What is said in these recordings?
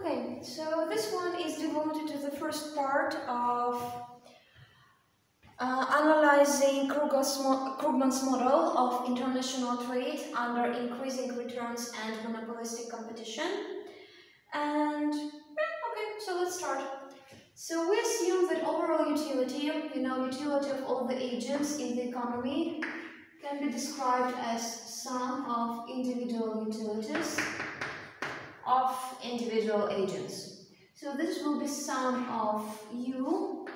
Okay, so this one is devoted to the first part of uh, analyzing Krugman's model of international trade under increasing returns and monopolistic competition. And yeah, okay, so let's start. So we assume that overall utility, you know, utility of all the agents in the economy can be described as sum of individual utilities of individual agents. So this will be sum of U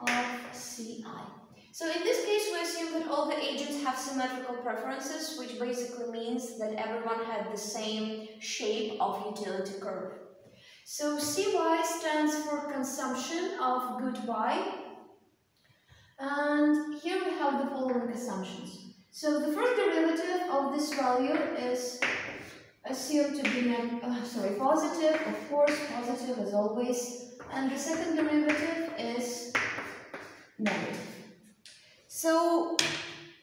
of Ci. So in this case, we assume that all the agents have symmetrical preferences, which basically means that everyone had the same shape of utility curve. So Cy stands for consumption of good Y. And here we have the following assumptions. So the first derivative of this value is assumed to be uh, sorry positive, of course, positive as always. And the second derivative is negative. So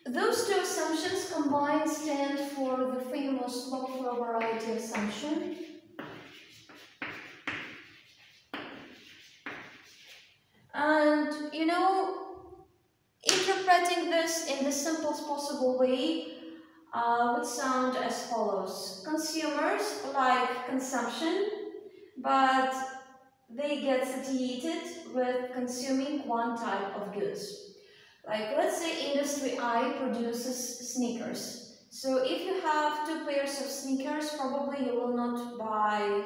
those two assumptions combined stand for the famous love of variety assumption. And you know, interpreting this in the simplest possible way uh, would sound as follows. Consumers like consumption, but they get satiated with consuming one type of goods. Like let's say industry I produces sneakers. So if you have two pairs of sneakers, probably you will not buy,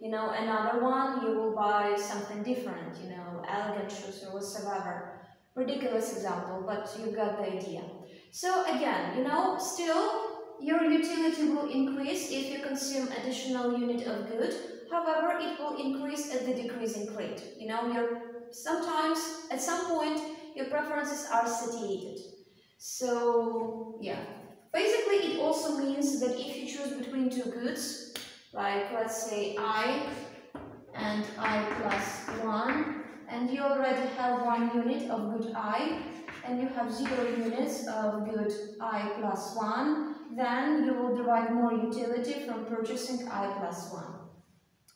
you know, another one, you will buy something different, you know, elegant shoes or whatsoever. Ridiculous example, but you got the idea. So again, you know, still your utility will increase if you consume additional unit of good. However, it will increase at the decreasing rate. You know, your sometimes at some point your preferences are satiated. So yeah, basically it also means that if you choose between two goods, like let's say I and I plus 1, and you already have one unit of good I, and you have zero units of good I plus 1, then you will derive more utility from purchasing I plus 1.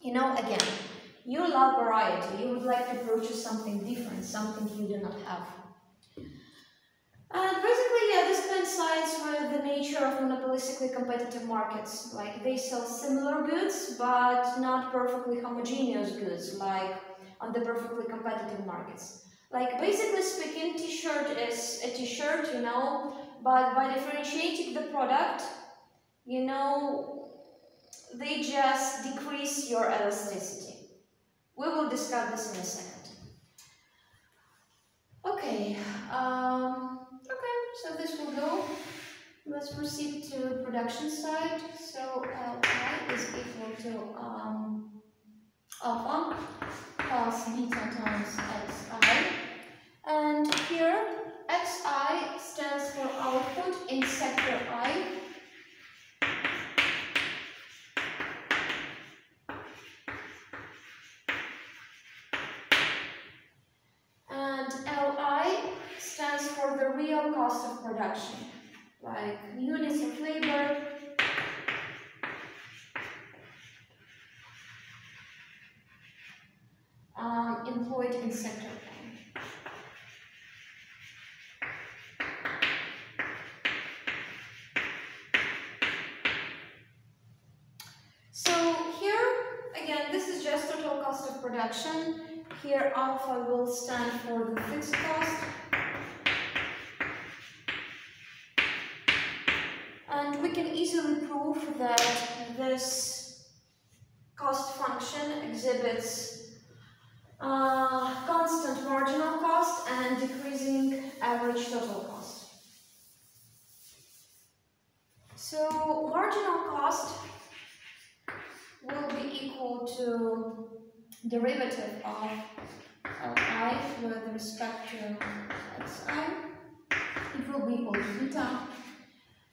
You know, again, you love variety. You would like to purchase something different, something you do not have. And basically, yeah, this coincides with the nature of monopolistically competitive markets. Like, they sell similar goods, but not perfectly homogeneous goods, like on the perfectly competitive markets. Like, basically speaking, t-shirt is a t-shirt, you know, but by differentiating the product, you know, they just decrease your elasticity. We will discuss this in a second. Okay, um, okay, so this will go. Let's proceed to production side. So Li is equal to um, alpha plus beta times xi. And here xi stands for output in sector i. And Li stands for the real cost of production, like units of labor, um, employed in sector production. Here alpha will stand for the fixed cost. And we can easily prove that this cost function exhibits uh, constant marginal cost and decreasing average total cost. So marginal cost will be equal to derivative of Li with respect to xi, it will be equal to beta.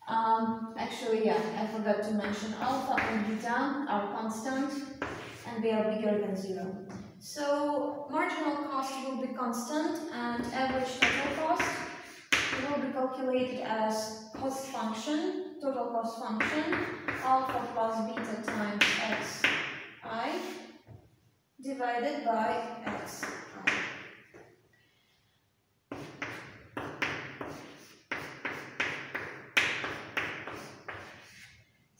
Um, actually, yeah, I forgot to mention alpha and beta are constant and they are bigger than zero. So marginal cost will be constant and average total cost will be calculated as cost function, total cost function, alpha plus beta times xi divided by x.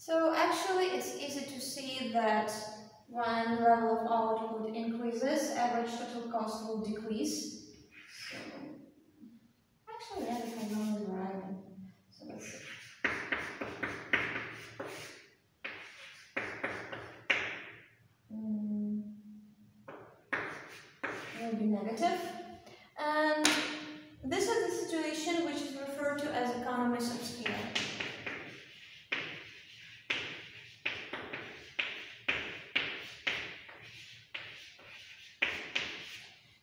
So actually it's easy to see that when level of output increases, average total cost will decrease. So actually yeah, right. So let's see. Mm, will be negative. And this is the situation which is referred to as economies of scale.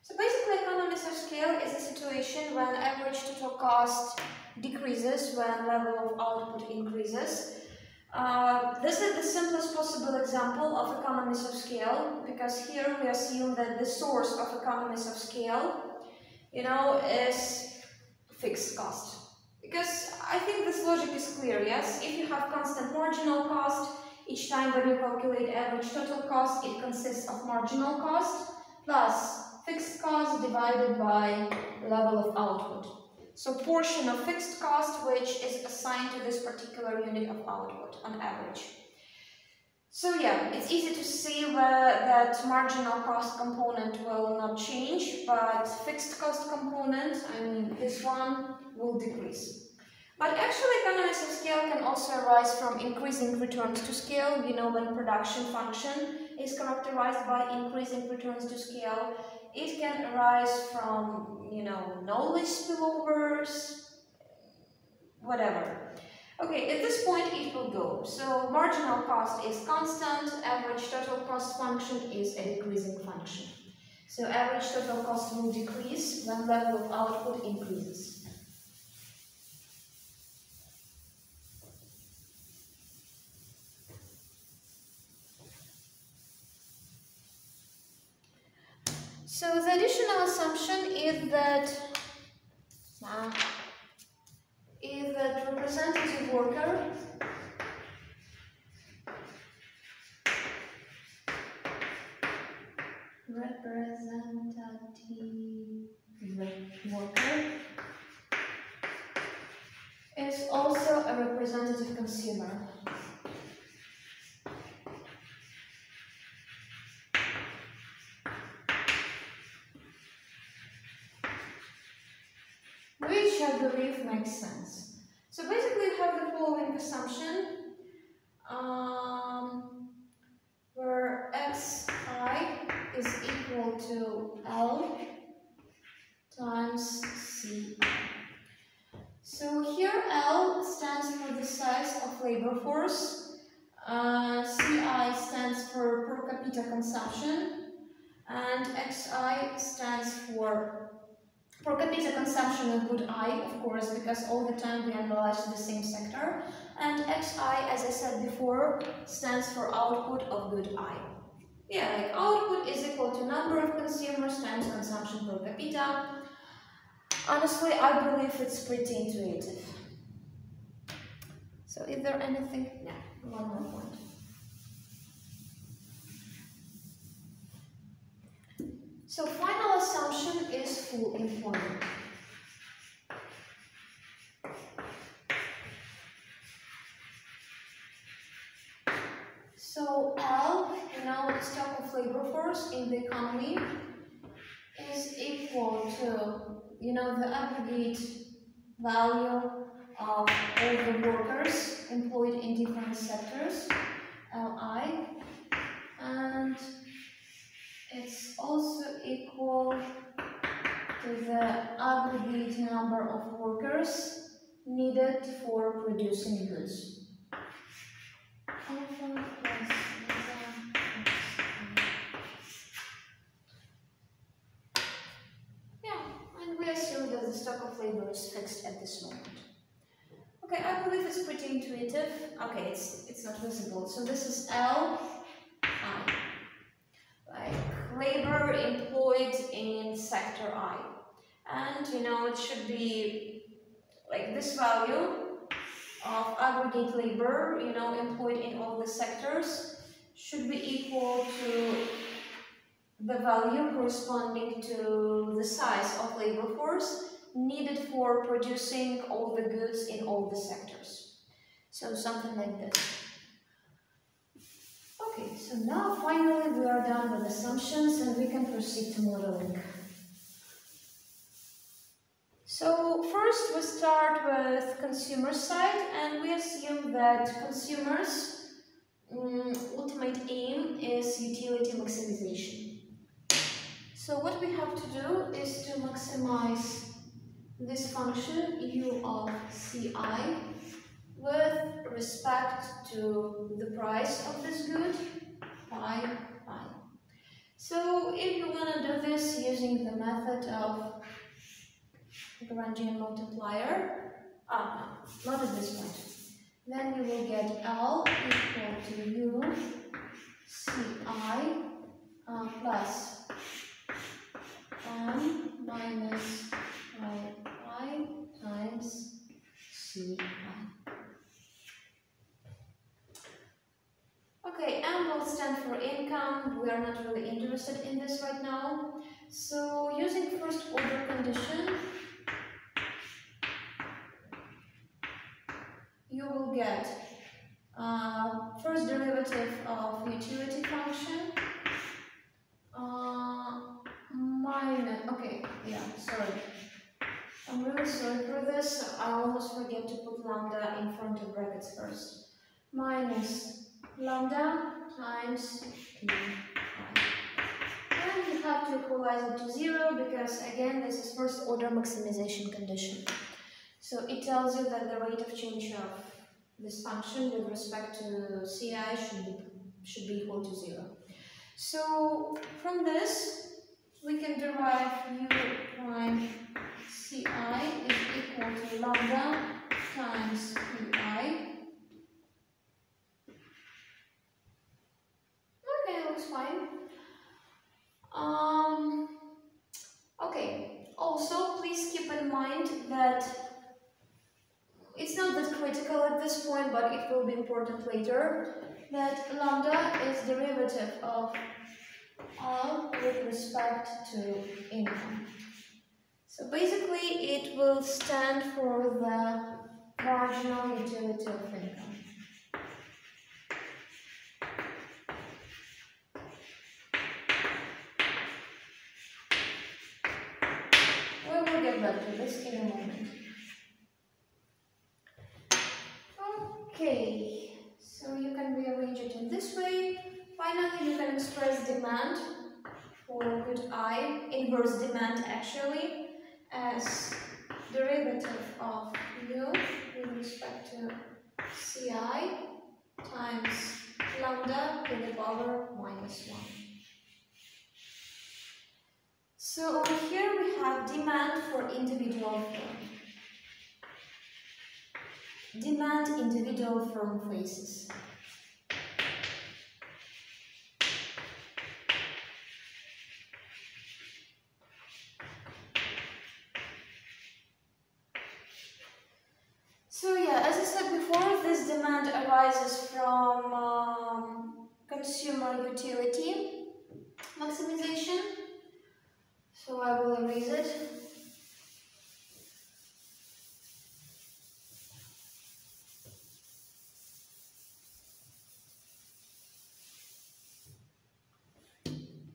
So basically economies of scale is a situation when average total cost decreases when level of output increases. Uh, this is the simplest possible example of economies of scale because here we assume that the source of economies of scale, you know, is fixed cost. Because I think this logic is clear, yes? If you have constant marginal cost, each time when you calculate average total cost, it consists of marginal cost plus fixed cost divided by level of output. So portion of fixed cost which is assigned to this particular unit of output on average. So yeah, it's easy to see where that marginal cost component will not change, but fixed cost component, I mean this one, will decrease. But actually economies of scale can also arise from increasing returns to scale. You know, when production function is characterized by increasing returns to scale, it can arise from, you know, knowledge spillovers, whatever. Okay, at this point it will go. So marginal cost is constant, average total cost function is a decreasing function. So average total cost will decrease when level of output increases. So the additional assumption is that uh, is that representative worker representative worker is also a representative consumer. believe makes sense. So basically you have the following assumption um, where xi is equal to L times Ci. So here L stands for the size of labor force, uh, Ci stands for per capita consumption, and Xi stands for Per capita consumption of good I, of course, because all the time we analyze the same sector. And XI, as I said before, stands for output of good I. Yeah, like output is equal to number of consumers times consumption per capita. Honestly, I believe it's pretty intuitive. So is there anything? Yeah, one more point. So final assumption is full employment. So L, you know, stock of labor force in the economy is equal to, you know, the aggregate value of all the workers employed in different sectors, Li, and it's also equal to the aggregate number of workers needed for producing goods. Yeah, and we assume that the stock of labor is fixed at this moment. Okay, I believe it's pretty intuitive. Okay, it's it's not visible. So this is L I labor employed in sector I. And you know, it should be like this value of aggregate labor, you know, employed in all the sectors should be equal to the value corresponding to the size of labor force needed for producing all the goods in all the sectors. So something like this. So now finally we are done with assumptions and we can proceed to modeling. So first we start with consumer side and we assume that consumers um, ultimate aim is utility maximization. So what we have to do is to maximize this function u of ci with respect to the price of this good pi. So if you want to do this using the method of the Lagrangian multiplier, ah not at this point, then you will get L equal to U Ci uh, plus M minus pi times Ci. Okay, M stand for income. We are not really interested in this right now. So using first order condition, you will get uh, first derivative of utility function uh, minus, okay, yeah, sorry. I'm really sorry for this. I almost forget to put lambda in front of brackets first. Minus lambda times p And you have to equalize it to zero because again this is first order maximization condition. So it tells you that the rate of change of this function with respect to ci should be, should be equal to zero. So from this we can derive u prime ci is equal to lambda times pi looks fine. Um, okay, also please keep in mind that it's not that critical at this point, but it will be important later, that lambda is derivative of R with respect to income. So basically it will stand for the marginal utility of income. Back to this in a moment. Okay, so you can rearrange it in this way. Finally, you can express demand for good I, inverse demand actually, as derivative of u with respect to ci times lambda to the power minus 1. So over here we have demand for individual firm. Demand individual firm faces. So yeah, as I said before, this demand arises from um, consumer utility maximization so I will erase it.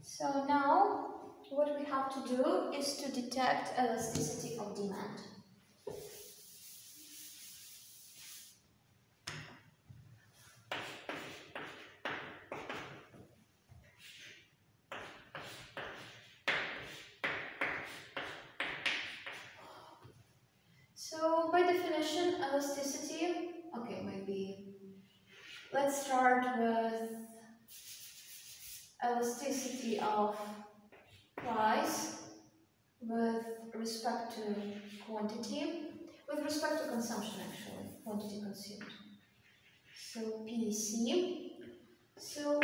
So now what we have to do is to detect elasticity of demand. elasticity, okay, maybe let's start with elasticity of price with respect to quantity, with respect to consumption actually, quantity consumed. So PC. So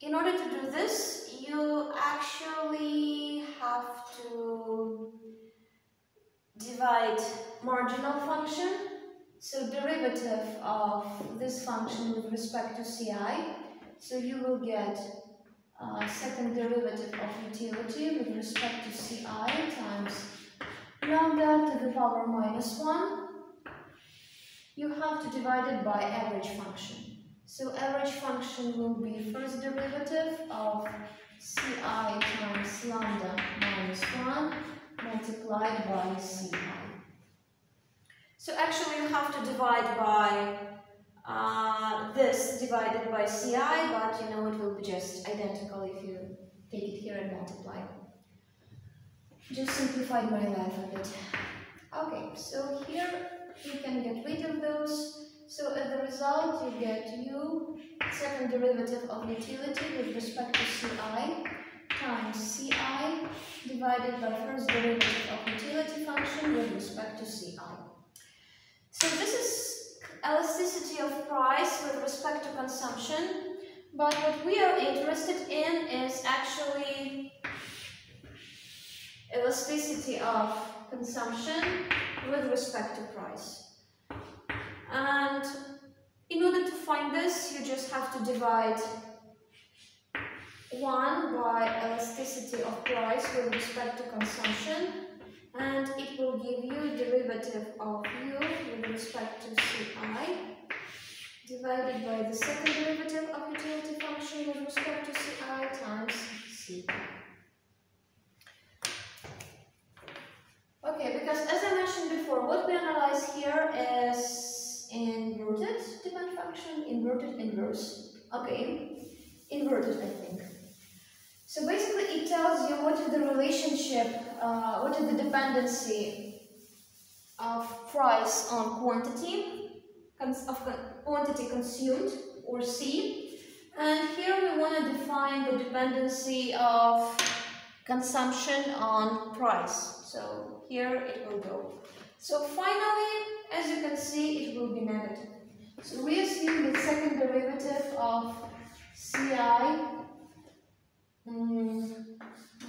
in order to do this, you actually have to divide marginal function, so derivative of this function with respect to ci, so you will get uh, second derivative of utility with respect to Ci times lambda to the power minus 1, you have to divide it by average function. So average function will be first derivative of Ci times lambda minus 1 multiplied by Ci. So actually you have to divide by uh, this divided by Ci, but you know it will be just identical if you take it here and multiply. Just simplified my life a bit. Okay, so here you can get rid of those. So as a result, you get u, second derivative of utility with respect to Ci times Ci divided by first derivative of utility function with respect to Ci. So this is elasticity of price with respect to consumption, but what we are interested in is actually elasticity of consumption with respect to price. And in order to find this, you just have to divide 1 by elasticity of price with respect to consumption and it will give you derivative of u with respect to ci divided by the second derivative of utility function with respect to ci times c. Okay, because as I mentioned before, what we analyze here is inverted demand function, inverted inverse. Okay, inverted I think. So basically it tells you what is the relationship, uh, what is the dependency of price on quantity, of quantity consumed, or C. And here we want to define the dependency of consumption on price. So here it will go. So finally, as you can see, it will be negative. So we assume the second derivative of Ci um,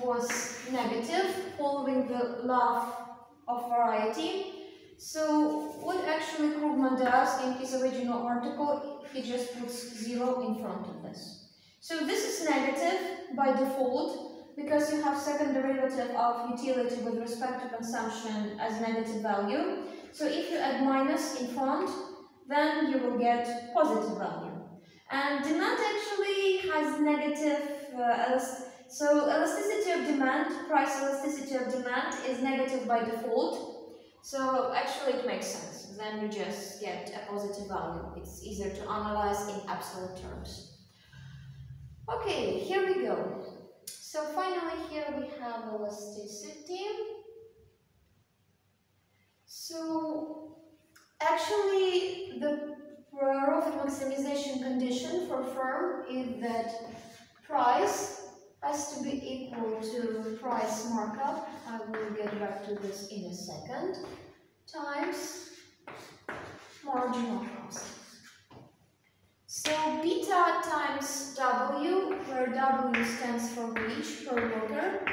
was negative following the law of variety. So what actually Krugman does in his original article, he just puts zero in front of this. So this is negative by default because you have second derivative of utility with respect to consumption as negative value. So if you add minus in front, then you will get positive value. And demand actually has negative uh, so elasticity of demand, price elasticity of demand is negative by default. So actually it makes sense. Then you just get a positive value. It's easier to analyze in absolute terms. Okay, here we go. So finally here we have elasticity. So actually the profit maximization condition for firm is that price has to be equal to price markup. I will get back to this in a second. Times marginal cost. So beta times W, where W stands for reach per worker,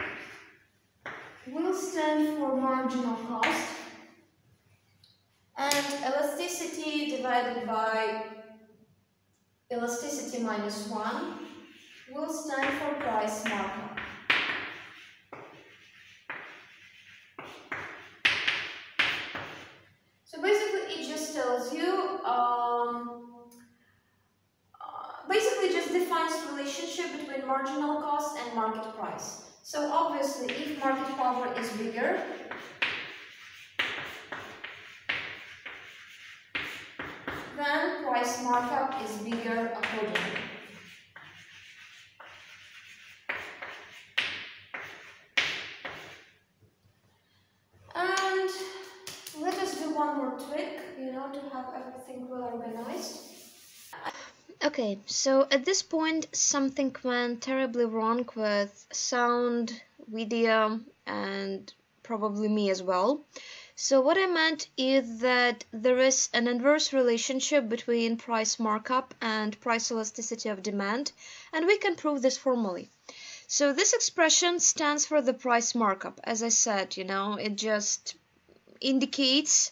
will stand for marginal cost. And elasticity divided by elasticity minus 1 will stand for price markup. So basically it just tells you, um, uh, basically just defines relationship between marginal cost and market price. So obviously if market power is bigger, then price markup is bigger accordingly. And let us do one more trick, you know, to have everything well organized. Okay, so at this point something went terribly wrong with sound, video, and probably me as well. So what I meant is that there is an inverse relationship between price markup and price elasticity of demand, and we can prove this formally. So this expression stands for the price markup. As I said, you know, it just indicates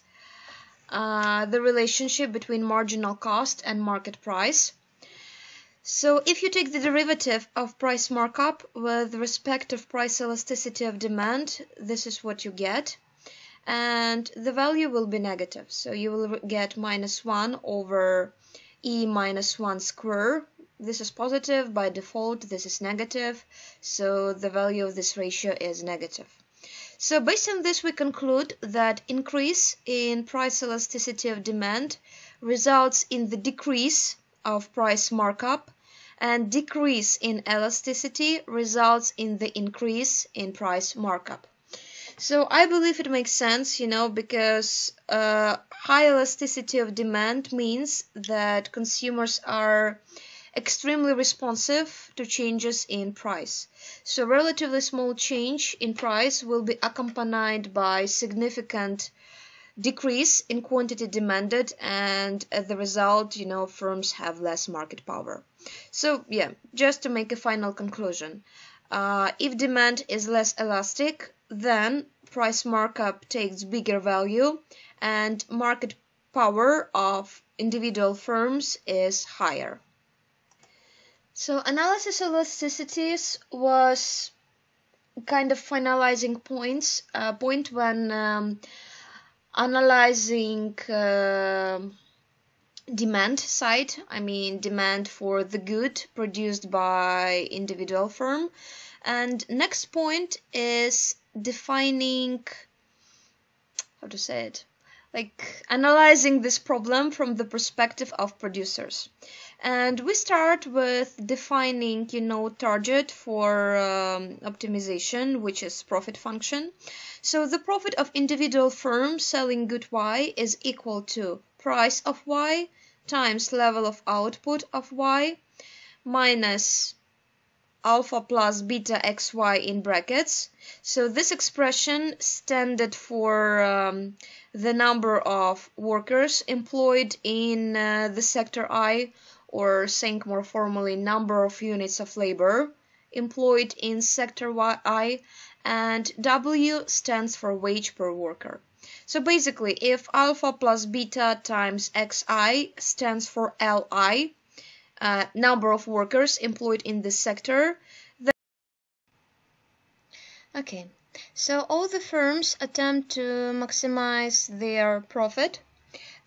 uh, the relationship between marginal cost and market price. So if you take the derivative of price markup with respect of price elasticity of demand, this is what you get. And the value will be negative. So you will get minus 1 over e minus 1 square. This is positive. By default, this is negative. So the value of this ratio is negative. So based on this, we conclude that increase in price elasticity of demand results in the decrease of price markup and decrease in elasticity results in the increase in price markup. So I believe it makes sense, you know, because uh, high elasticity of demand means that consumers are extremely responsive to changes in price. So relatively small change in price will be accompanied by significant decrease in quantity demanded and as the result you know firms have less market power. So yeah just to make a final conclusion uh, if demand is less elastic then price markup takes bigger value and market power of individual firms is higher. So analysis of elasticities was kind of finalizing points uh, point when um, analyzing uh, demand side i mean demand for the good produced by individual firm. And next point is defining how to say it? Like analyzing this problem from the perspective of producers and we start with defining you know target for um, optimization which is profit function. So the profit of individual firm selling good y is equal to price of y times level of output of y minus alpha plus beta xy in brackets. So this expression standard for um, the number of workers employed in uh, the sector i or saying more formally number of units of labor employed in sector I and W stands for wage per worker. So basically if alpha plus beta times xi stands for Li, uh, number of workers employed in this sector, then Okay, so all the firms attempt to maximize their profit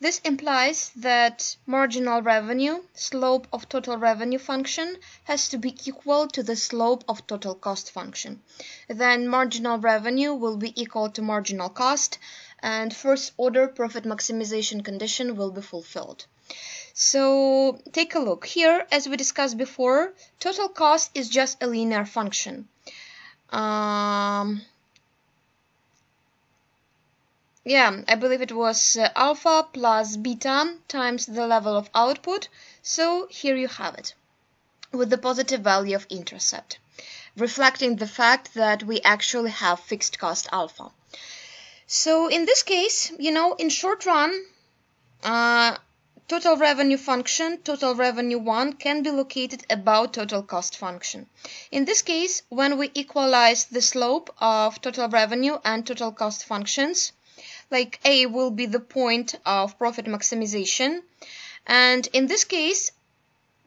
this implies that marginal revenue, slope of total revenue function, has to be equal to the slope of total cost function. Then marginal revenue will be equal to marginal cost and first order profit maximization condition will be fulfilled. So take a look. Here, as we discussed before, total cost is just a linear function. Um, yeah, I believe it was uh, alpha plus beta times the level of output. So here you have it with the positive value of intercept, reflecting the fact that we actually have fixed cost alpha. So in this case, you know, in short run, uh, total revenue function, total revenue 1, can be located above total cost function. In this case, when we equalize the slope of total revenue and total cost functions, like A will be the point of profit maximization. And in this case,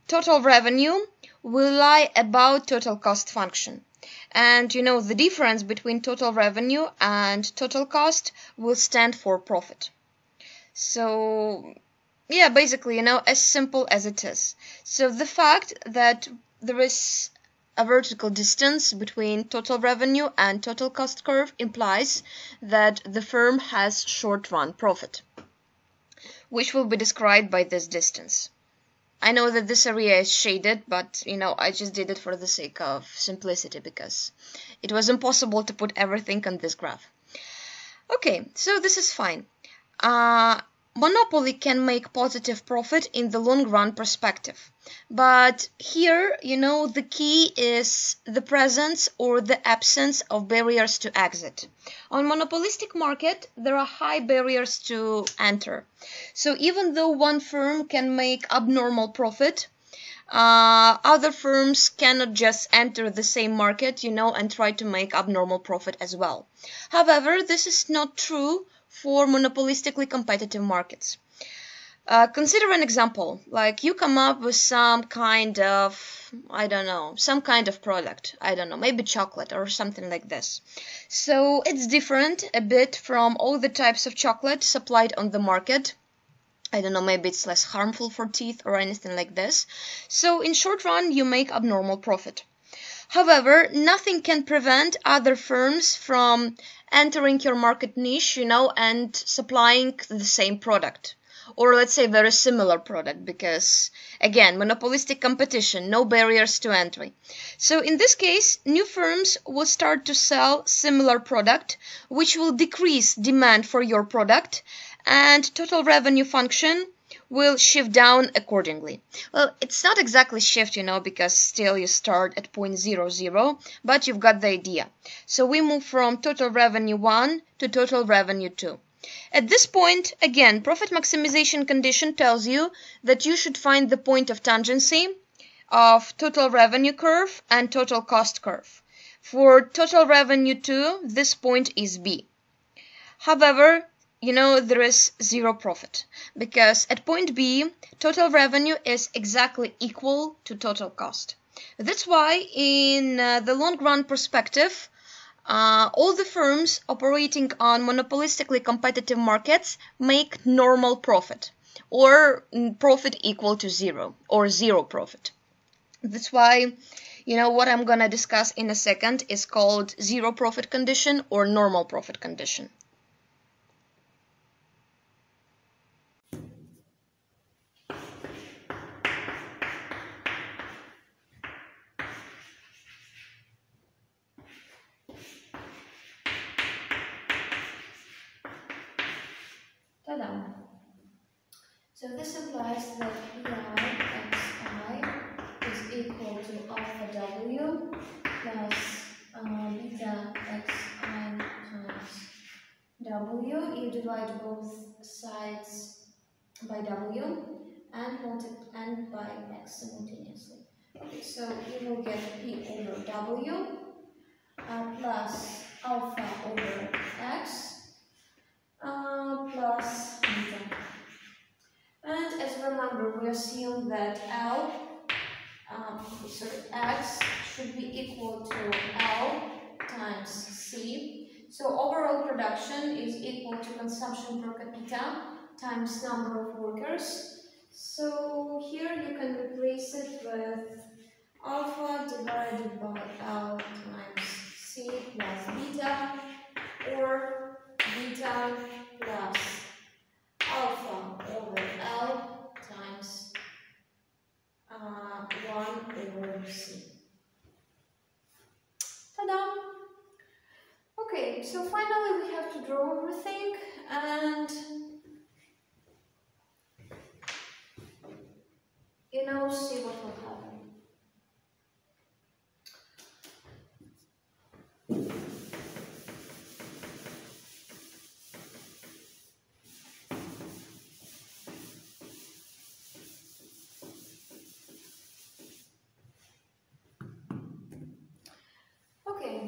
total revenue will lie above total cost function. And you know, the difference between total revenue and total cost will stand for profit. So yeah, basically, you know, as simple as it is. So the fact that there is a vertical distance between total revenue and total cost curve implies that the firm has short-run profit, which will be described by this distance. I know that this area is shaded, but you know, I just did it for the sake of simplicity because it was impossible to put everything on this graph. Okay, so this is fine. Uh, monopoly can make positive profit in the long run perspective. But here, you know, the key is the presence or the absence of barriers to exit. On monopolistic market, there are high barriers to enter. So even though one firm can make abnormal profit, uh, other firms cannot just enter the same market, you know, and try to make abnormal profit as well. However, this is not true for monopolistically competitive markets. Uh, consider an example, like you come up with some kind of, I don't know, some kind of product. I don't know, maybe chocolate or something like this. So it's different a bit from all the types of chocolate supplied on the market. I don't know, maybe it's less harmful for teeth or anything like this. So in short run, you make abnormal profit. However, nothing can prevent other firms from entering your market niche, you know, and supplying the same product. Or let's say very similar product because again monopolistic competition no barriers to entry. So in this case new firms will start to sell similar product which will decrease demand for your product and total revenue function will shift down accordingly. Well, it's not exactly shift, you know, because still you start at point zero zero, but you've got the idea. So we move from total revenue 1 to total revenue 2. At this point, again, profit maximization condition tells you that you should find the point of tangency of total revenue curve and total cost curve. For total revenue 2, this point is B. However, you know there is zero profit because at point B, total revenue is exactly equal to total cost. That's why in uh, the long run perspective, uh, all the firms operating on monopolistically competitive markets make normal profit or profit equal to zero or zero profit. That's why, you know, what I'm going to discuss in a second is called zero profit condition or normal profit condition. So this implies that Pi xi is equal to alpha w plus uh, beta xi times w. You divide both sides by w and multiply and by x simultaneously. So you will get p over w uh, plus alpha over x uh, plus beta. And we assume that L, um, sorry, X should be equal to L times C. So overall production is equal to consumption per capita times number of workers. So here you can replace it with alpha divided by L times C plus beta or beta plus alpha over L times uh, 1 C. Ta-da! Okay, so finally we have to draw everything and you know, see what will happen.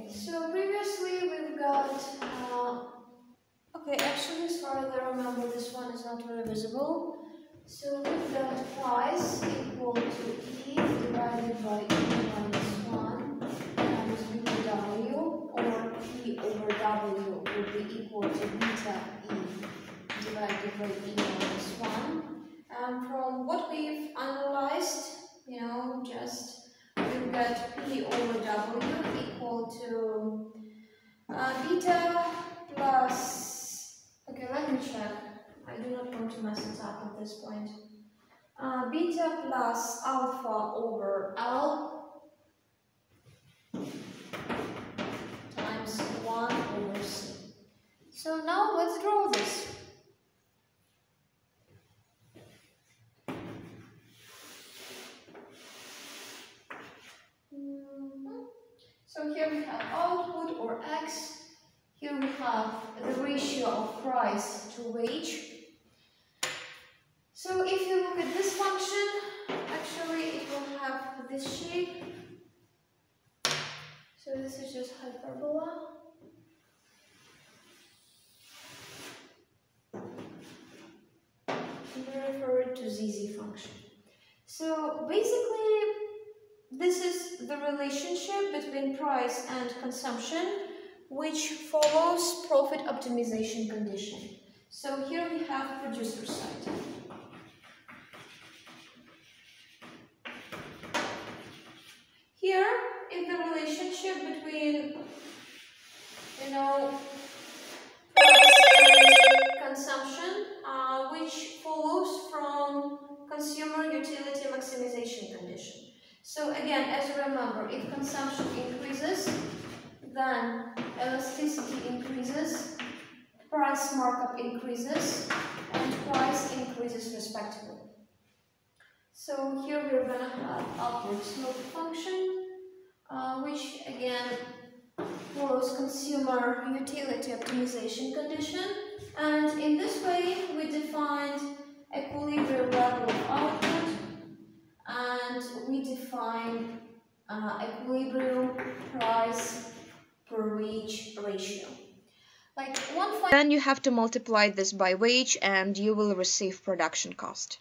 So previously we've got, uh, okay, actually as far as I remember this one is not very visible. So we've got price equal to E divided by E minus 1 times BW or P over W would be equal to beta E divided by E minus 1. And from what we've analyzed, you know, just we've got P over W equal to uh, beta plus, okay, let me check. I do not want to mess it up at this point. Uh, beta plus alpha over L times 1 over C. So now let's draw this. Mm-hmm. So here we have output or X. Here we have the ratio of price to wage. So if you look at this function, actually it will have this shape. So this is just hyperbola. And we refer ZZ function. So basically, this is the relationship between price and consumption, which follows profit optimization condition. So here we have producer side. Here is the relationship between, you know, price and consumption, uh, which follows from consumer utility maximization condition. So again, as you remember, if consumption increases, then elasticity increases, price markup increases, and price increases respectively. So here we're going to have upward slope function, uh, which again follows consumer utility optimization condition. And in this way, we defined equilibrium level of output, and we define uh, equilibrium price per wage ratio. Like then you have to multiply this by wage and you will receive production cost.